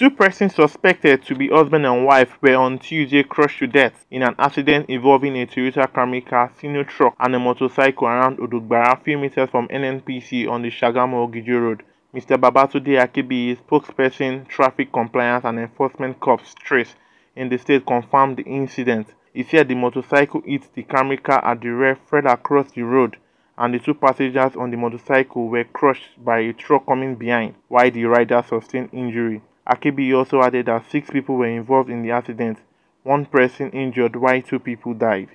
Two persons suspected to be husband and wife were on Tuesday crushed to death in an accident involving a Toyota Camry car, Sinotruk and a motorcycle around Odogbara, a few meters from NNPC on the Shagamu-Ogijo Road. Mr. Babatunde Akinbiyi, spokesperson Traffic Compliance and Enforcement Corps (TRACE) in the state confirmed the incident. He said the motorcycle hit the Camry car at the rear, fled across the road and the two passengers on the motorcycle were crushed by a truck coming behind, while the rider sustained injury. Akinbiyi also added that six people were involved in the accident, one person injured while two people died.